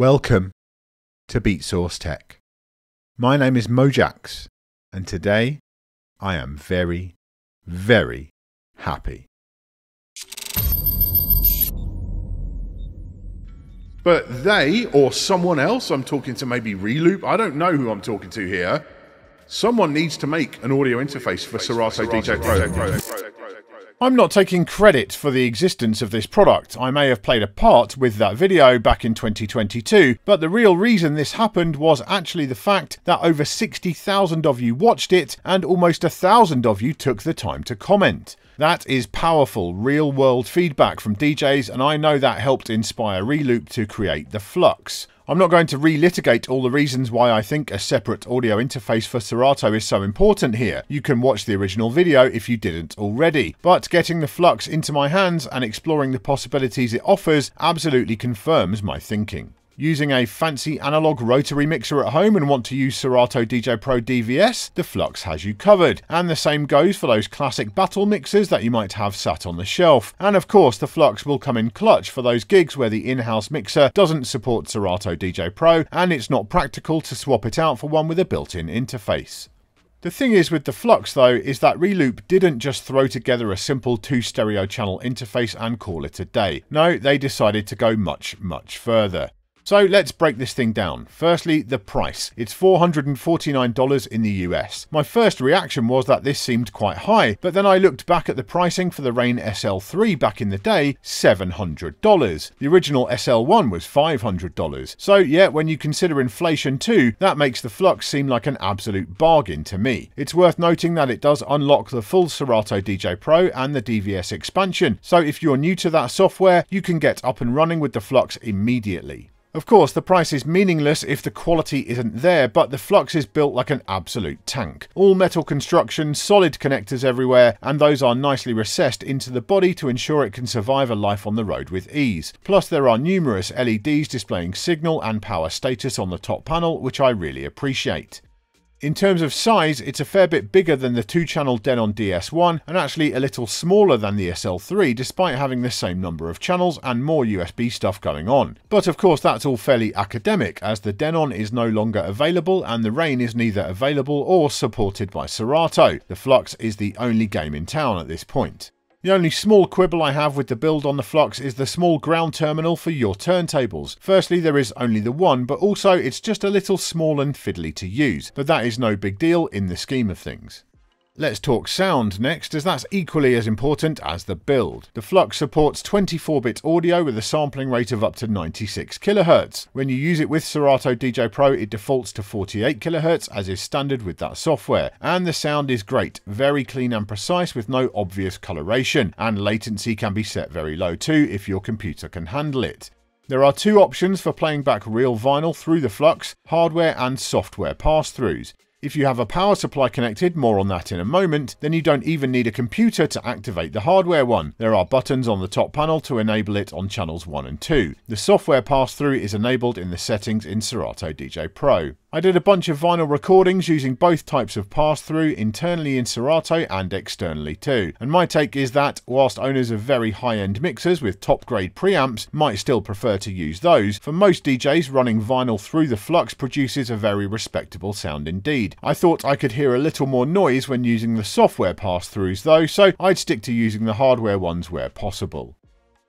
Welcome to Beatsource Tech. My name is Mojaxx, and today I am very, very happy. But they, or someone else, I'm talking to maybe Reloop, I don't know who I'm talking to here, someone needs to make an audio interface for Serato DJ Pro. I'm not taking credit for the existence of this product. I may have played a part with that video back in 2022, but the real reason this happened was actually the fact that over 60,000 of you watched it and almost a thousand of you took the time to comment. That is powerful, real world feedback from DJs, and I know that helped inspire Reloop to create the Flux. I'm not going to relitigate all the reasons why I think a separate audio interface for Serato is so important here. You can watch the original video if you didn't already. But getting the Flux into my hands and exploring the possibilities it offers absolutely confirms my thinking using a fancy analog rotary mixer at home and want to use Serato DJ Pro DVS, the Flux has you covered. And the same goes for those classic battle mixers that you might have sat on the shelf. And of course, the Flux will come in clutch for those gigs where the in-house mixer doesn't support Serato DJ Pro and it's not practical to swap it out for one with a built-in interface. The thing is with the Flux though is that Reloop didn't just throw together a simple two stereo channel interface and call it a day. No, they decided to go much, much further. So let's break this thing down. Firstly, the price. It's $449 in the US. My first reaction was that this seemed quite high, but then I looked back at the pricing for the Rane SL3 back in the day, $700. The original SL1 was $500. So yeah, when you consider inflation too, that makes the Flux seem like an absolute bargain to me. It's worth noting that it does unlock the full Serato DJ Pro and the DVS expansion, so if you're new to that software, you can get up and running with the Flux immediately. Of course, the price is meaningless if the quality isn't there, but the Flux is built like an absolute tank. All metal construction, solid connectors everywhere, and those are nicely recessed into the body to ensure it can survive a life on the road with ease. Plus there are numerous LEDs displaying signal and power status on the top panel, which I really appreciate. In terms of size, it's a fair bit bigger than the two-channel Denon DS1 and actually a little smaller than the SL3 despite having the same number of channels and more USB stuff going on. But of course that's all fairly academic as the Denon is no longer available and the Rane is neither available or supported by Serato. The Flux is the only game in town at this point. The only small quibble I have with the build on the Flux is the small ground terminal for your turntables. Firstly, there is only the one, but also it's just a little small and fiddly to use, but that is no big deal in the scheme of things. Let's talk sound next, as that's equally as important as the build. The Flux supports 24-bit audio with a sampling rate of up to 96 kHz. When you use it with Serato DJ Pro, it defaults to 48 kHz, as is standard with that software. And the sound is great, very clean and precise with no obvious coloration, and latency can be set very low too if your computer can handle it. There are two options for playing back real vinyl through the Flux, hardware and software pass-throughs. If you have a power supply connected, more on that in a moment, then you don't even need a computer to activate the hardware one. There are buttons on the top panel to enable it on channels 1 and 2. The software pass-through is enabled in the settings in Serato DJ Pro. I did a bunch of vinyl recordings using both types of pass-through internally in Serato and externally too. And my take is that, whilst owners of very high-end mixers with top-grade preamps might still prefer to use those, for most DJs running vinyl through the Flux produces a very respectable sound indeed. I thought I could hear a little more noise when using the software pass-throughs though, so I'd stick to using the hardware ones where possible.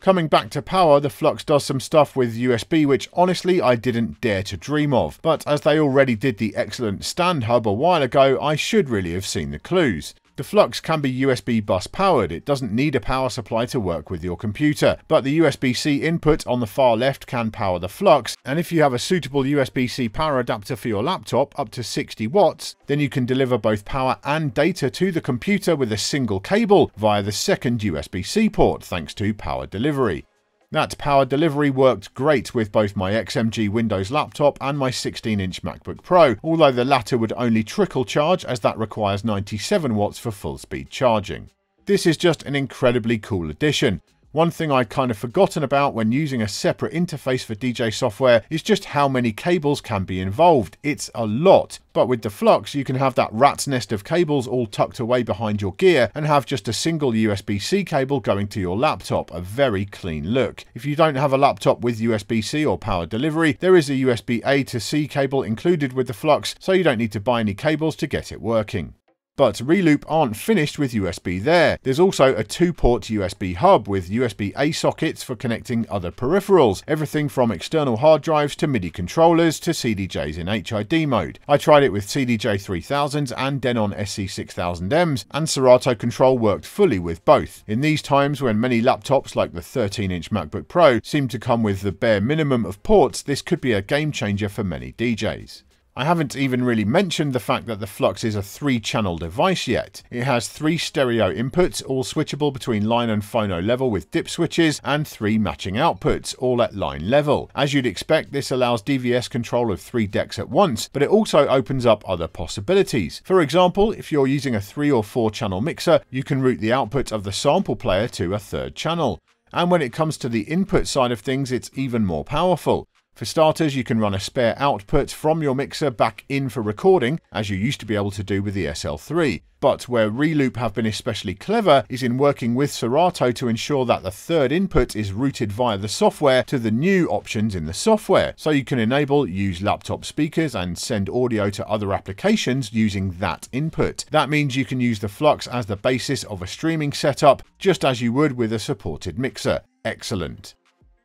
Coming back to power, the Flux does some stuff with USB which honestly I didn't dare to dream of, but as they already did the excellent stand hub a while ago, I should really have seen the clues. The Flux can be USB bus powered, it doesn't need a power supply to work with your computer, but the USB-C input on the far left can power the Flux, and if you have a suitable USB-C power adapter for your laptop up to 60 watts, then you can deliver both power and data to the computer with a single cable via the second USB-C port thanks to Power Delivery. That power delivery worked great with both my XMG Windows laptop and my 16-inch MacBook Pro, although the latter would only trickle charge as that requires 97 watts for full speed charging. This is just an incredibly cool addition. One thing I'd kind of forgotten about when using a separate interface for DJ software is just how many cables can be involved. It's a lot. But with the Flux, you can have that rat's nest of cables all tucked away behind your gear and have just a single USB-C cable going to your laptop, a very clean look. If you don't have a laptop with USB-C or power delivery, there is a USB-A to C cable included with the Flux, so you don't need to buy any cables to get it working. But Reloop aren't finished with USB there. There's also a two-port USB hub with USB-A sockets for connecting other peripherals, everything from external hard drives to MIDI controllers to CDJs in HID mode. I tried it with CDJ 3000s and Denon SC6000Ms, and Serato Control worked fully with both. In these times when many laptops like the 13-inch MacBook Pro seem to come with the bare minimum of ports, this could be a game changer for many DJs. I haven't even really mentioned the fact that the Flux is a three channel device yet. It has three stereo inputs, all switchable between line and phono level with dip switches, and three matching outputs, all at line level. As you'd expect, this allows DVS control of three decks at once, but it also opens up other possibilities. For example, if you're using a three or four channel mixer, you can route the output of the sample player to a third channel. And when it comes to the input side of things, it's even more powerful. For starters, you can run a spare output from your mixer back in for recording, as you used to be able to do with the SL3. But where Reloop have been especially clever is in working with Serato to ensure that the third input is routed via the software to the new options in the software, so you can enable use laptop speakers and send audio to other applications using that input. That means you can use the Flux as the basis of a streaming setup, just as you would with a supported mixer. Excellent.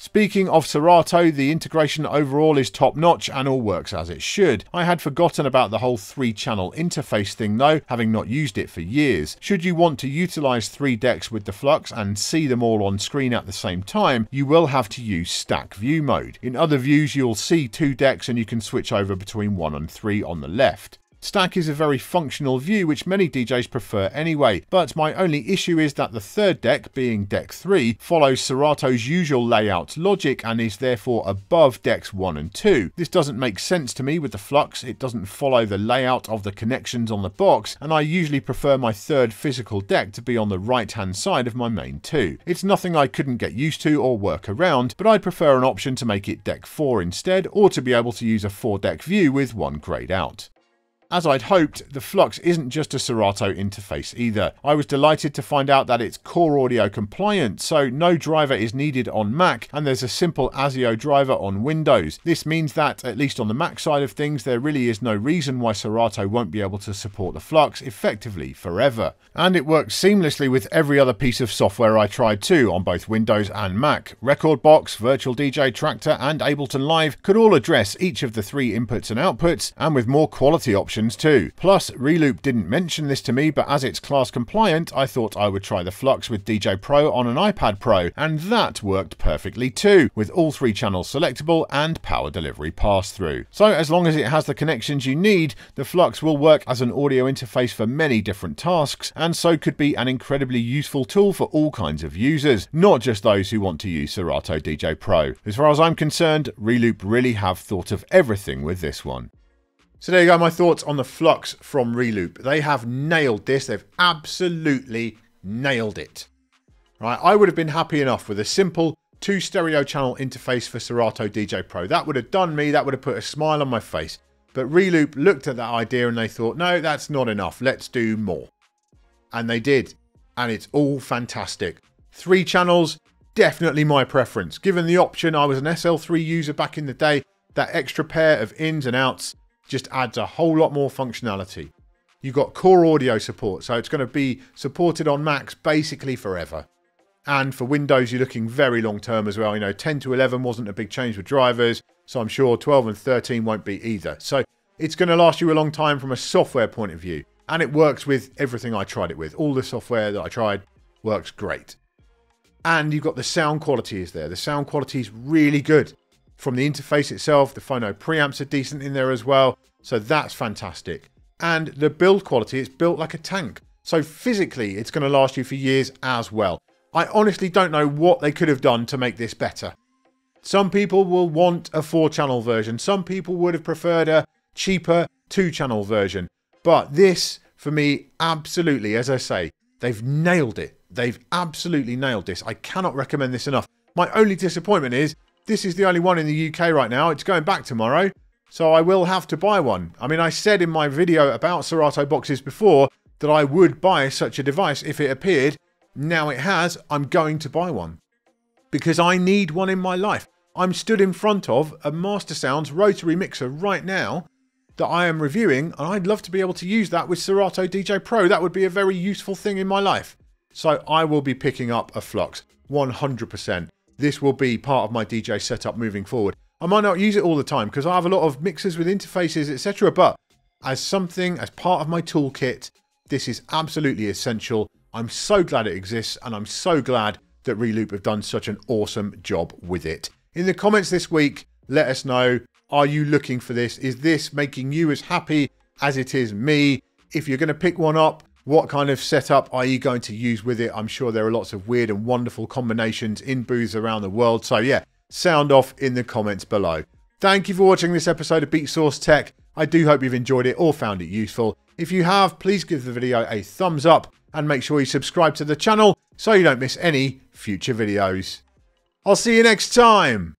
Speaking of Serato, the integration overall is top notch and all works as it should. I had forgotten about the whole three channel interface thing though, having not used it for years. Should you want to utilize three decks with the Flux and see them all on screen at the same time, you will have to use stack view mode. In other views, you'll see two decks and you can switch over between one and three on the left. Stack is a very functional view which many DJs prefer anyway, but my only issue is that the third deck, being deck 3, follows Serato's usual layout logic and is therefore above decks 1 and 2. This doesn't make sense to me with the Flux, it doesn't follow the layout of the connections on the box, and I usually prefer my third physical deck to be on the right hand side of my main 2. It's nothing I couldn't get used to or work around, but I'd prefer an option to make it deck 4 instead, or to be able to use a 4 deck view with one grayed out. As I'd hoped, the Flux isn't just a Serato interface either. I was delighted to find out that it's core audio compliant, so no driver is needed on Mac, and there's a simple ASIO driver on Windows. This means that, at least on the Mac side of things, there really is no reason why Serato won't be able to support the Flux effectively forever. And it works seamlessly with every other piece of software I tried too, on both Windows and Mac. Rekordbox, Virtual DJ Traktor, and Ableton Live could all address each of the three inputs and outputs, and with more quality options options too. Plus, Reloop didn't mention this to me, but as it's class compliant, I thought I would try the Flux with djay Pro on an iPad Pro, and that worked perfectly too, with all three channels selectable and power delivery pass through. So as long as it has the connections you need, the Flux will work as an audio interface for many different tasks, and so could be an incredibly useful tool for all kinds of users, not just those who want to use Serato DJ Pro. As far as I'm concerned, Reloop really have thought of everything with this one. So there you go, my thoughts on the Flux from Reloop. They have nailed this. They've absolutely nailed it. Right, I would have been happy enough with a simple two stereo channel interface for Serato DJ Pro. That would have done me, that would have put a smile on my face. But Reloop looked at that idea and they thought, no, that's not enough. Let's do more. And they did. And it's all fantastic. Three channels, definitely my preference. Given the option, I was an SL3 user back in the day. That extra pair of ins and outs just adds a whole lot more functionality. You've got core audio support, so it's going to be supported on Macs basically forever. And for Windows, you're looking very long term as well. You know, 10 to 11 wasn't a big change with drivers, so I'm sure 12 and 13 won't be either. So it's going to last you a long time from a software point of view. And it works with everything I tried it with. All the software that I tried works great. And you've got the sound quality is there. The sound quality is really good. From the interface itself, the phono preamps are decent in there as well, so that's fantastic. And the build quality, it's built like a tank. So physically, it's going to last you for years as well. I honestly don't know what they could have done to make this better. Some people will want a four channel version. Some people would have preferred a cheaper two channel version. But this, for me, absolutely, as I say, they've nailed it. They've absolutely nailed this. I cannot recommend this enough. My only disappointment is this is the only one in the UK right now. It's going back tomorrow, so I will have to buy one. I mean, I said in my video about Serato boxes before that I would buy such a device if it appeared. Now it has, I'm going to buy one. Because I need one in my life. I'm stood in front of a MasterSounds rotary mixer right now that I am reviewing, and I'd love to be able to use that with Serato DJ Pro. That would be a very useful thing in my life. So I will be picking up a Flux 100% this will be part of my DJ setup moving forward. I might not use it all the time because I have a lot of mixers with interfaces, etc. But as something, as part of my toolkit, this is absolutely essential. I'm so glad it exists and I'm so glad that Reloop have done such an awesome job with it. In the comments this week, let us know, are you looking for this? Is this making you as happy as it is me? If you're going to pick one up, what kind of setup are you going to use with it? I'm sure there are lots of weird and wonderful combinations in booths around the world. So yeah, sound off in the comments below. Thank you for watching this episode of Beatsource Tech. I do hope you've enjoyed it or found it useful. If you have, please give the video a thumbs up and make sure you subscribe to the channel so you don't miss any future videos. I'll see you next time.